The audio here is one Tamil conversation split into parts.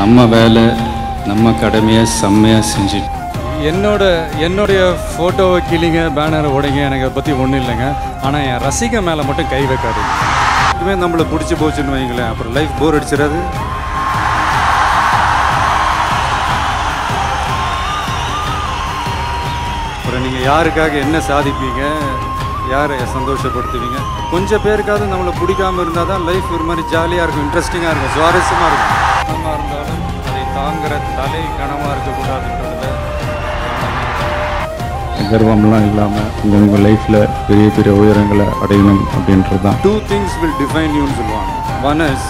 நம்ம வேலை நம்ம கடமையை செம்மையாக செஞ்சுட்டு என்னோட என்னுடைய ஃபோட்டோவை கிளிங்க பேனரை உடைங்க எனக்கு அதை பற்றி ஒன்றும் இல்லைங்க. ஆனால் என் ரசிக மேலே மட்டும் கை வைக்காது இதுவே நம்மளை பிடிச்சி போச்சுன்னு வைங்களேன். அப்புறம் லைஃப் போர் அடிச்சிடாது. அப்புறம் நீங்கள் யாருக்காக என்ன சாதிப்பீங்க? யாரை சந்தோஷப்படுத்துவீங்க? கொஞ்சம் பேருக்காவது நம்மளை பிடிக்காம இருந்தால் தான் லைஃப் ஒரு மாதிரி ஜாலியாக இருக்கும் இன்ட்ரெஸ்டிங்காக இருக்கும் சுவாரஸ்யமாக இருக்கும். நம்ம தலை கனமாக இருக்கக்கூடாதுன்றதுல கர்வம்லாம் இல்லாமல் உங்கள் உங்கள் லைஃப்பில் பெரிய பெரிய உயரங்களை அடையணும் அப்படின்றது தான் டூ திங்ஸ் வில் டிஃபைன் யூன்னு சொல்லுவாங்க. One is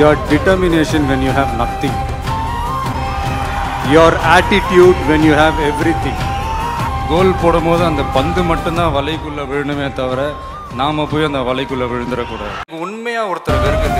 your determination when you have nothing. Your attitude when you have everything. Goal போடும்போது அந்த பந்து மட்டும்தான் வலைக்குள்ளே விழணுமே தவிர நாம் போய் அந்த வலைக்குள்ளே விழுந்துடக்கூடாது உண்மையாக ஒருத்தர் வெறுக்கிறது